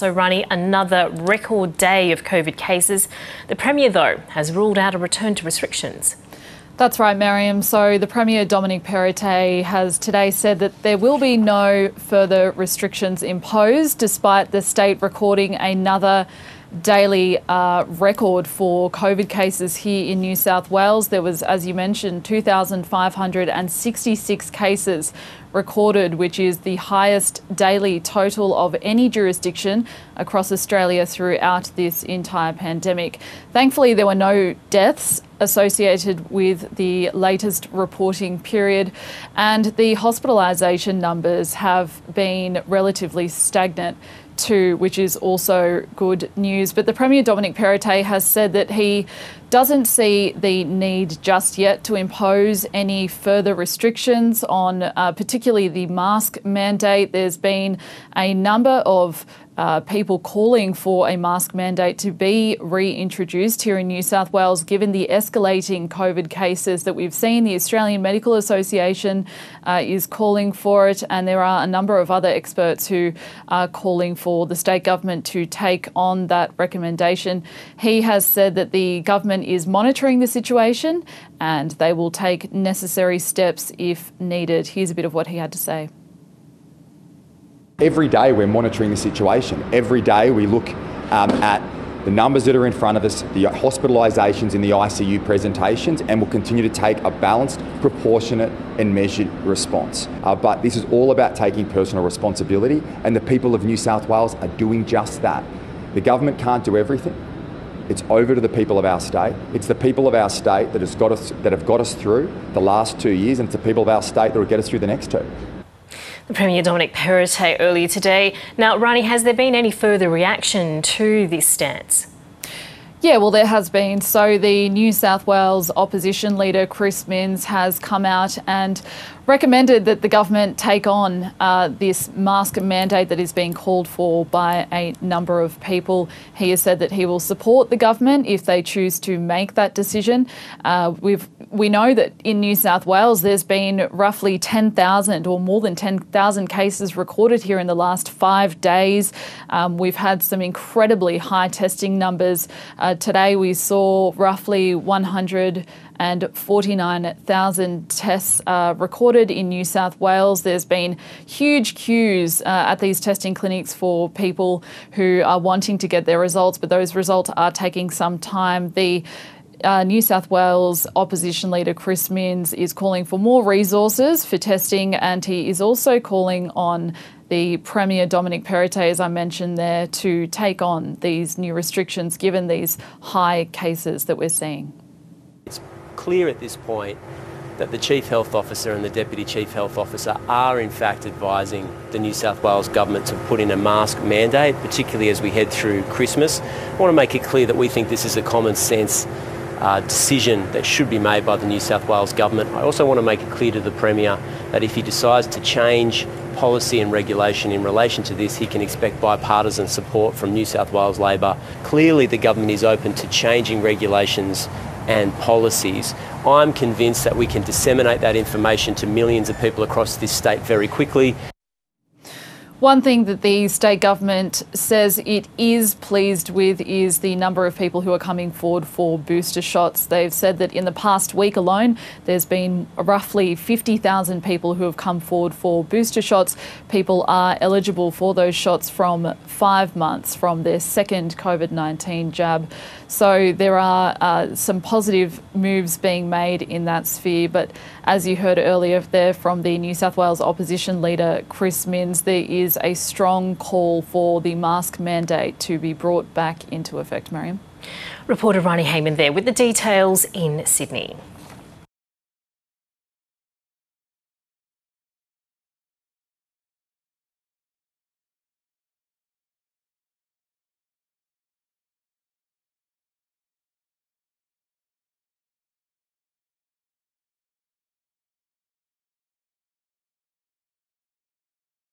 So, Rani, another record day of COVID cases. The Premier, though, has ruled out a return to restrictions. That's right, Mariam. So the Premier Dominic Perrottet has today said that there will be no further restrictions imposed, despite the state recording another daily uh, record for COVID cases here in New South Wales. There was, as you mentioned, 2,566 cases recorded, which is the highest daily total of any jurisdiction across Australia throughout this entire pandemic. Thankfully, there were no deaths associated with the latest reporting period, and the hospitalisation numbers have been relatively stagnant which is also good news. But the Premier Dominic Perrottet has said that he doesn't see the need just yet to impose any further restrictions on, uh, particularly the mask mandate. There's been a number of uh, people calling for a mask mandate to be reintroduced here in New South Wales, given the escalating COVID cases that we've seen. The Australian Medical Association uh, is calling for it, and there are a number of other experts who are calling for the state government to take on that recommendation. He has said that the government is monitoring the situation and they will take necessary steps if needed. Here's a bit of what he had to say. Every day we're monitoring the situation. Every day we look um, at the numbers that are in front of us, the hospitalisations in the ICU presentations, and we'll continue to take a balanced, proportionate, and measured response. Uh, but this is all about taking personal responsibility, and the people of New South Wales are doing just that. The government can't do everything. It's over to the people of our state. It's the people of our state that, has got us, that have got us through the last two years, and it's the people of our state that will get us through the next two. Premier Dominic Perrottet earlier today. Now, Rani, has there been any further reaction to this stance? Yeah, well, there has been. So, the New South Wales opposition leader, Chris Minns, has come out and recommended that the government take on uh, this mask mandate that is being called for by a number of people. He has said that he will support the government if they choose to make that decision. Uh, we've we know that in New South Wales there's been roughly 10,000 or more than 10,000 cases recorded here in the last five days. Um, we've had some incredibly high testing numbers. Uh, today we saw roughly 149,000 tests uh, recorded in New South Wales. There's been huge queues uh, at these testing clinics for people who are wanting to get their results, but those results are taking some time. The uh, New South Wales opposition leader Chris Minns is calling for more resources for testing, and he is also calling on the Premier Dominic Perrottet, as I mentioned there, to take on these new restrictions given these high cases that we're seeing It's clear at this point that the Chief Health Officer and the Deputy Chief Health Officer are in fact advising the New South Wales Government to put in a mask mandate, particularly as we head through Christmas. I want to make it clear that we think this is a common sense uh, decision that should be made by the New South Wales Government. I also want to make it clear to the Premier that if he decides to change policy and regulation in relation to this, he can expect bipartisan support from New South Wales Labor. Clearly, the government is open to changing regulations and policies. I'm convinced that we can disseminate that information to millions of people across this state very quickly. One thing that the state government says it is pleased with is the number of people who are coming forward for booster shots. They've said that in the past week alone, there's been roughly 50,000 people who have come forward for booster shots. People are eligible for those shots from five months from their second COVID 19 jab. So there are uh, some positive moves being made in that sphere. But as you heard earlier there from the New South Wales opposition leader, Chris Minns, there is is a strong call for the mask mandate to be brought back into effect, Mariam. Reporter Rani Hayman there with the details in Sydney.